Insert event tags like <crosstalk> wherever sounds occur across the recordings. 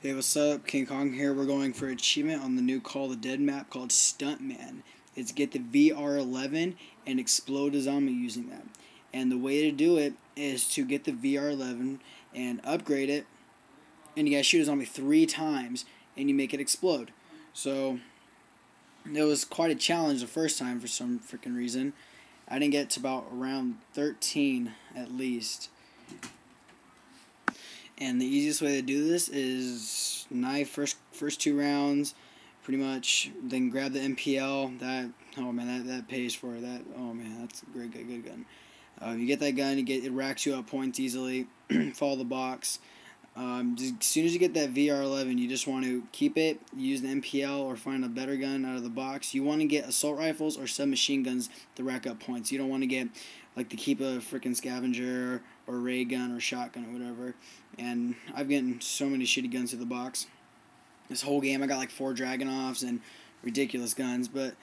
Hey, what's up? King Kong here. We're going for achievement on the new Call of the Dead map called Stuntman. It's get the VR11 and explode a zombie using that. And the way to do it is to get the VR11 and upgrade it, and you gotta shoot a zombie three times, and you make it explode. So, it was quite a challenge the first time for some freaking reason. I didn't get to about around 13 at least. And the easiest way to do this is knife first first two rounds, pretty much. Then grab the MPL. That oh man, that, that pays for it. That oh man, that's a great good good gun. Uh, you get that gun, you get it racks you up points easily. <clears throat> Follow the box. Um, just, as soon as you get that VR11, you just want to keep it, use the MPL, or find a better gun out of the box. You want to get assault rifles or submachine guns to rack up points. You don't want to get like to keep a freaking scavenger or ray gun or shotgun or whatever. And I've gotten so many shitty guns to the box. This whole game, I got like four Dragunovs and ridiculous guns. But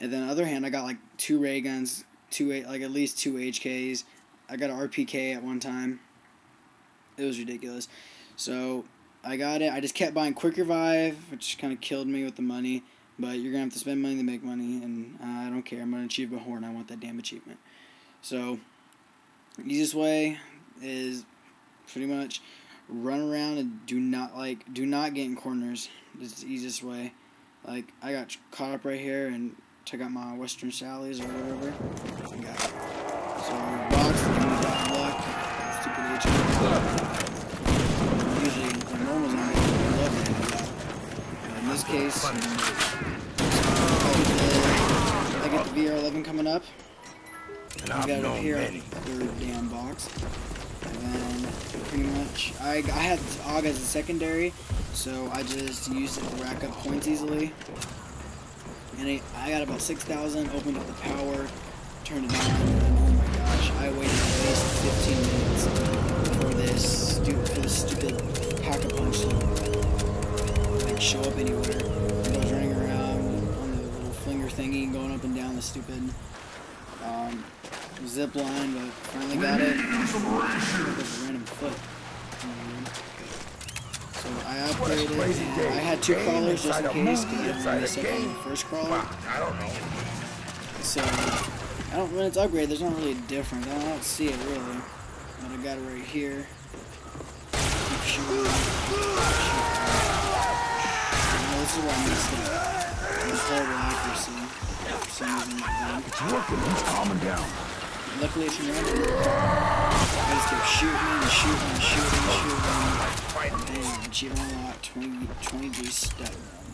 and then on the other hand, I got like two ray guns, two like at least two HKs. I got an RPK at one time. It was ridiculous. So I got it. I just kept buying Quick Revive, which kind of killed me with the money. But you're gonna have to spend money to make money, and uh, I don't care. I'm gonna achieve a horn. I want that damn achievement. So easiest way is pretty much run around and do not like do not get in corners. Is the easiest way. Like I got caught up right here and took out my Western Sally's or whatever. Case, I get the VR11 coming up. And I I've got it known here, many. third damn box. And then pretty much, I, I had AUG as a secondary, so I just used it to rack up points easily. And I, I got about 6,000, opened up the power, turned it on, and oh my gosh, I waited at least 15 minutes for this, stu- for this stupid pack-a-punch to like, show up anywhere. Thingy, going up and down the stupid um, zip line, but finally got it. Random foot. Um, so I upgraded. I had two Game crawlers just in case because I messed up on game. the first crawler. I don't know. So I don't. When it's upgraded, there's not really a difference. I don't see it really, but I got it right here. Keep shooting. Now, this is where I messed up. Horrible accuracy. For some reason, It's working. He's calming down. Luckily, it's random. I just kept shooting and shooting and shooting and shooting. Damn, achievement unlocked 20, 20 G run.